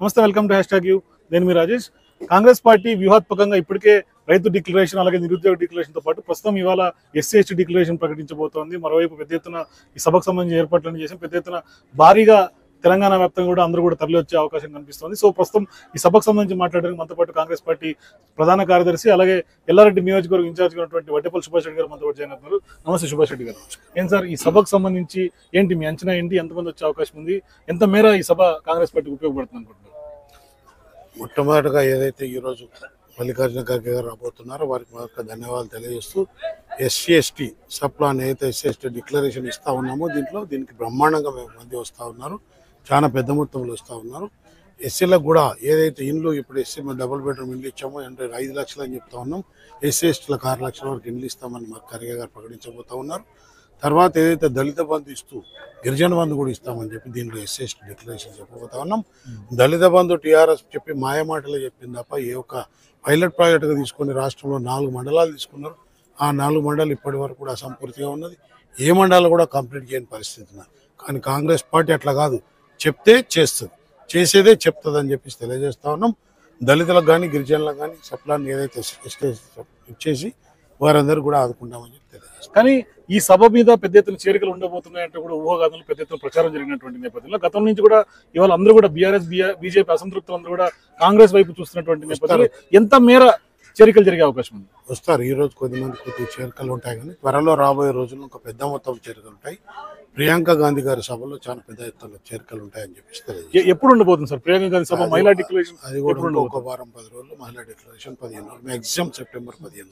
నమస్తే welcome to hashtag U. నేను మీ రాజేష్. కాంగ్రెస్ పార్టీ వ్యూహాత్మకంగా ఇప్పటికే రైతు డిక్లరేషన్ అలాగే నిరుద్యోగ డిక్లరేషన్తో పాటు ప్రస్తుతం ఇవాళ ఎస్సీ ఎస్టీ డిక్లరేషన్ ప్రకటించబోతోంది. మరోవైపు పెద్ద ఎత్తున ఈ సభకు సంబంధించిన ఏర్పాట్లను చేసి పెద్ద ఎత్తున భారీగా తెలంగాణ వ్యాప్తంగా కూడా అందరూ కూడా తరలివచ్చే అవకాశం కనిపిస్తోంది. సో ప్రస్తుతం ఈ సభకు సంబంధించి మాట్లాడడానికి మనతో పాటు కాంగ్రెస్ పార్టీ ప్రధాన కార్యదర్శి అలాగే ఎల్లారెడ్డి నియోజకవర్గం ఇన్ఛార్జ్ ఉన్నటువంటి వడ్డేపల్లి సుభాష్ రెడ్డి గారు మనతో పాటు జాయిన్ అవుతున్నారు. నమస్తే సుభాష్ రెడ్డి గారు. ఏం సార్ ఈ సభకు సంబంధించి ఏంటి మీ అంచనా ఏంటి? ఎంతమంది వచ్చే అవకాశం ఉంది? ఎంత మేర ఈ సభ కాంగ్రెస్ పార్టీకి ఉపయోగపడుతుంది అనుకుంటున్నారు? మొట్టమొదటిగా ఏదైతే ఈరోజు మల్లికార్జున ఖర్గే గారు రాబోతున్నారో వారికి మొదట ధన్యవాదాలు తెలియజేస్తూ ఎస్సీ ఎస్టీ సబ్ ప్లాన్ ఏదైతే ఎస్సీ ఎస్టీ డిక్లరేషన్ ఇస్తా ఉన్నామో దీంట్లో దీనికి బ్రహ్మాండంగా మేము మంది వస్తూ ఉన్నారు. చాలా పెద్ద మొత్తంలో వస్తూ ఉన్నారు. ఎస్సీలకు కూడా ఏదైతే ఇండ్లు ఇప్పుడు ఎస్సీ మేము డబుల్ బెడ్రూమ్ ఇండ్లు ఇచ్చామో అంటే ఐదు లక్షలు అని చెప్తా ఉన్నాం. ఎస్సీ ఎస్టీలకు ఆరు లక్షల వరకు ఇండ్లు ఇస్తామని మాకు ఖర్గే గారు ప్రకటించబోతా ఉన్నారు. తర్వాత ఏదైతే దళిత బంధు ఇస్తూ గిరిజన బంధు కూడా ఇస్తామని చెప్పి దీంట్లో ఎస్సీ ఎస్టీ డిక్లరేషన్ చెప్పబోతా ఉన్నాం. దళిత బంధు టీఆర్ఎస్ చెప్పి మాయమాటలు చెప్పింది తప్ప ఏ ఒక్క పైలట్ ప్రాజెక్టుగా తీసుకుని రాష్ట్రంలో నాలుగు మండలాలు తీసుకున్నారు. ఆ నాలుగు మండలాలు ఇప్పటి వరకు కూడా అసంపూర్తిగా ఉన్నది. ఏ మండలాలు కూడా కంప్లీట్ చేయని పరిస్థితి కానీ కాంగ్రెస్ పార్టీ అట్లా కాదు. చెప్తే చేస్తుంది. చేసేదే చెప్తుంది అని చెప్పేసి తెలియజేస్తా ఉన్నాం. దళితులకు కానీ గిరిజనులకు కానీ సప్లాన్ని ఏదైతే ఇచ్చేసి వారందరూ కూడా ఆదుకుంటామని చెప్పి తెలియజేస్తాం. కానీ ఈ సభ మీద పెద్ద ఎత్తున చేరికలు ఉండబోతున్నాయంటే కూడా ఊహాగానాలు పెద్ద ఎత్తున ప్రచారం జరిగినటువంటి నేపథ్యంలో గతం నుంచి కూడా ఇవాళ అందరూ కూడా బీఆర్ఎస్ బీజేపీ అసంతృప్తులు అందరూ కూడా కాంగ్రెస్ వైపు చూస్తున్నటువంటి నేపథ్యంలో ఎంత మేర చేరికలు జరిగే అవకాశం ఉంది? వస్తారు. ఈ రోజు కొద్దిమంది కొద్ది చేరికలు ఉంటాయి కానీ త్వరలో రాబోయే రోజుల్లో ఒక పెద్ద మొత్తం చేరికలు ఉంటాయి. ప్రియాంక గాంధీ గారి సభలో చాలా పెద్ద ఎత్తున చేరికలు ఉంటాయని చెప్పేసి తెలియజేస్తాం. ఎ- ఎప్పుడు ఉండబోతుంది సార్? ప్రియాంక గాంధీ సభ మహిళా డిక్లరేషన్ అది కూడా ఒక వారం పది రోజులు మహిళా డిక్లరేషన్ పదిహేను రోజులు మ్యాక్సిమం సెప్టెంబర్ పదిహేను.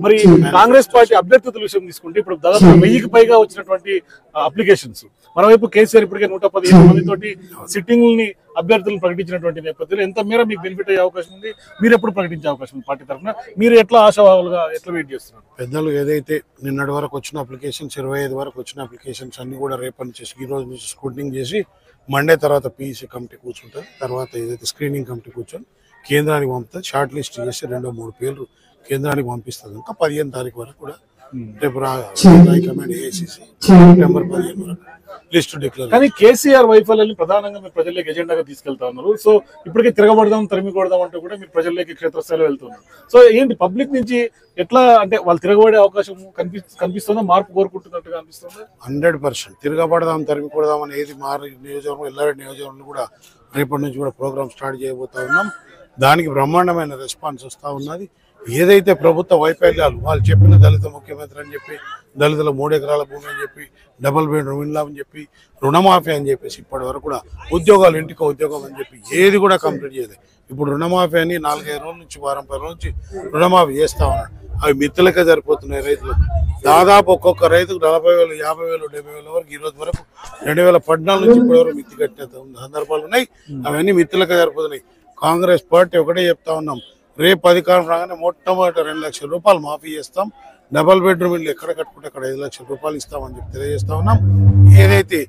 మరి కాంగ్రెస్ పార్టీ అభ్యర్థుల విషయం తీసుకుంటే ఇప్పుడు దాదాపు వెయ్యికి పైగా వచ్చినటువంటి అప్లికేషన్స్. మరోవైపు కేసీఆర్ ఇప్పటికే నూట పదిహేను మంది తోటి సిట్టింగ్ని అభ్యర్థులను ప్రకటించినటువంటి నేపథ్యంలో ఎంత మేర మీకు బెనిఫిట్ అయ్యే అవకాశం ఉంది? మీరు ఎప్పుడు ప్రకటించే అవకాశం ఉంది పార్టీ తరఫున? మీరు ఎట్లా ఆశావాహులుగా ఎట్లా వెయిట్ చేస్తున్నారు? పెద్దలు ఏదైతే నిన్నటి వరకు వచ్చిన అప్లికేషన్స్ ఇరవై ఐదు వరకు వచ్చిన అప్లికేషన్స్ అన్ని కూడా రేపటి నుంచి ఈ రోజు నుంచి స్క్రూటినింగ్ చేసి మండే తర్వాత పీఈసీ కమిటీ కూర్చుంటుంది. తర్వాత ఏదైతే స్క్రీనింగ్ కమిటీ కూర్చొని కేంద్రానికి పంపుతుంది షార్ట్ లిస్ట్ చేసి రెండో మూడు పేర్లు కేంద్రానికి పంపిస్తుంది ఇంకా పదిహేను తారీఖు వరకు కూడా రేపు రా హైకమాండ్ ఏఐసిసి సెప్టెంబర్ పదిహేను వరకు. లిస్ట్ డిక్లేర్ కానీ కేసీఆర్ వైఫల్యాన్ని ప్రధానంగా మీరు ప్రజల్లోకి ఎజెండాగా తీసుకెళ్తా ఉన్నారు. సో ఇప్పటికే తిరగబడదాం తరిమి కొడదాం అంటే కూడా మీరు ప్రజల్లోకి క్షేత్రస్థాయిలో వెళ్తున్నారు సో ఏంటి పబ్లిక్ నుంచి ఎట్లా అంటే వాళ్ళు తిరగబడే అవకాశం కనిపి కనిపిస్తుందా? మార్పు కోరుకుంటున్నట్టుగా అనిపిస్తుందా? Hundred percent. తిరగబడదాం తరిమి కొడదాం అనేది మారి నియోజకవర్గం ఎల్లారెడ్డి నియోజకవర్గంలో కూడా రేపటి నుంచి కూడా ప్రోగ్రామ్ స్టార్ట్ చేయబోతా ఉన్నాం. దానికి బ్రహ్మాండమైన రెస్పాన్స్ వస్తూ ఉన్నది. ఏదైతే ప్రభుత్వ వైఫల్యాలు వాళ్ళు చెప్పిన దళిత ముఖ్యమంత్రి అని చెప్పి దళితుల మూడు ఎకరాల భూమి అని చెప్పి డబుల్ బెడ్రూమ్ ఇండ్లా అని చెప్పి రుణమాఫీ అని చెప్పేసి ఇప్పటి వరకు కూడా ఉద్యోగాలు ఇంటికి ఉద్యోగం అని చెప్పి ఏది కూడా కంప్లీట్ చేయలేదు. ఇప్పుడు రుణమాఫీ అని నాలుగైదు రోజుల నుంచి వారం పది రోజుల నుంచి రుణమాఫీ చేస్తా ఉన్నారు. అవి మిత్తులకే సరిపోతున్నాయి రైతులకు. దాదాపు ఒక్కొక్క రైతుకు నలభై వేలు యాభై వేలు డెబ్బై వేల వరకు ఈ రోజు వరకు రెండు వేల పద్నాలుగు నుంచి ఇప్పటి వరకు మిత్తి కట్టిన సందర్భాలు ఉన్నాయి. అవన్నీ మిత్తులకే సరిపోతున్నాయి. కాంగ్రెస్ పార్టీ ఒకటే చెప్తా ఉన్నాం. రేపు అధికారం రాగానే మొట్టమొదటి రెండు లక్షల రూపాయలు మాఫీ చేస్తాం. డబల్ బెడ్రూమ్ ఇల్లు ఎక్కడ కట్టుకుంటే అక్కడ ఐదు లక్షల రూపాయలు ఇస్తామని చెప్పి తెలియజేస్తా ఉన్నాం. ఏదైతే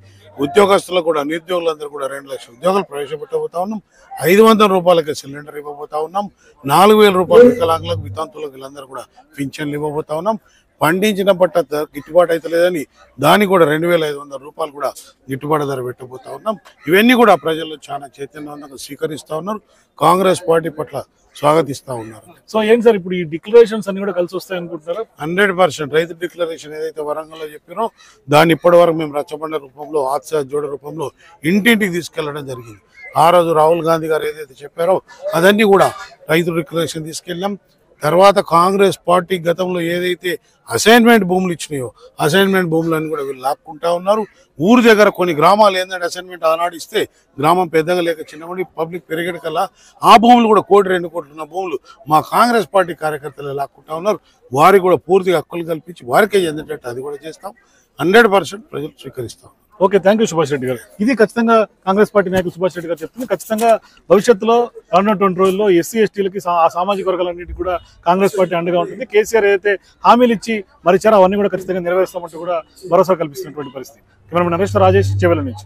ఉద్యోగస్తులకు కూడా నిరుద్యోగులందరూ కూడా రెండు లక్షల ఉద్యోగాలు ప్రవేశపెట్టబోతా ఉన్నాం. ఐదు వందల రూపాయలకి సిలిండర్ ఇవ్వబోతా ఉన్నాం. నాలుగు వేల రూపాయలు వికలాంగులకు వితంతులకు వీళ్ళందరూ కూడా పింఛన్లు ఇవ్వబోతా ఉన్నాం. పండించిన పట్ట గిట్టుబాటు అయితే లేదని దానికి కూడా రెండు వేల ఐదు వందల రూపాయలు కూడా గిట్టుబాటు ధర పెట్టబోతా ఉన్నాం. ఇవన్నీ కూడా ప్రజలు చాలా చైతన్యవంతంగా స్వీకరిస్తా ఉన్నారు. కాంగ్రెస్ పార్టీ పట్ల స్వాగతిస్తా ఉన్నారు. సో ఏంటి సార్ ఇప్పుడు ఈ డిక్లరేషన్స్ అన్ని కూడా కలిసి వస్తాయి అనుకుంటున్నారా? హండ్రెడ్ పర్సెంట్ రైతు డిక్లరేషన్ ఏదైతే వరంగల్లో చెప్పినో దాన్ని ఇప్పటి వరకు మేము రచ్చబండ రూపంలో ఆత్సా జోడ రూపంలో ఇంటింటికి తీసుకెళ్ళడం జరిగింది. ఆ రోజు రాహుల్ గాంధీ గారు ఏదైతే చెప్పారో అదన్నీ కూడా రైతు డిక్లరేషన్ తీసుకెళ్ళాం. తర్వాత కాంగ్రెస్ పార్టీ గతంలో ఏదైతే అసైన్మెంట్ భూములు ఇచ్చినాయో అసైన్మెంట్ భూములను కూడా వీళ్ళు లాక్కుంటా ఉన్నారు. ఊరి దగ్గర కొన్ని గ్రామాలు ఏంటంటే అసైన్మెంట్ ఆనాడు ఇస్తే గ్రామం పెద్దగా లేక చిన్నగా పబ్లిక్ పెరిగేటి కల్లా ఆ భూములు కూడా కోటి రెండు కోట్లు ఉన్న భూములు మా కాంగ్రెస్ పార్టీ కార్యకర్తలు లాక్కుంటా ఉన్నారు. వారికి కూడా పూర్తిగా హక్కులు కల్పించి వారికే చెందేటట్టు అది కూడా చేస్తాం. హండ్రెడ్ పర్సెంట్ ప్రజలు స్వీకరిస్తాం. Okay thank you Subhash Reddy garu. ఇది ఖచ్చితంగా కాంగ్రెస్ పార్టీ నాయకులు సుభాష్ రెడ్డి గారు చెప్తుంది. ఖచ్చితంగా భవిష్యత్తులో రానున్నటువంటి రోజుల్లో ఎస్సీ ఎస్టీలకి సామాజిక వర్గాలన్నింటికి కూడా కాంగ్రెస్ పార్టీ అండగా ఉంటుంది. కేసీఆర్ ఏదైతే హామీలు ఇచ్చి మరిచారో అవన్నీ కూడా ఖచ్చితంగా నెరవేరుస్తామంటూ కూడా భరోసా కల్పిస్తున్నటువంటి పరిస్థితి. కెమెరామెన్ నరేష్ రాజేష్ చెవెల నుంచి.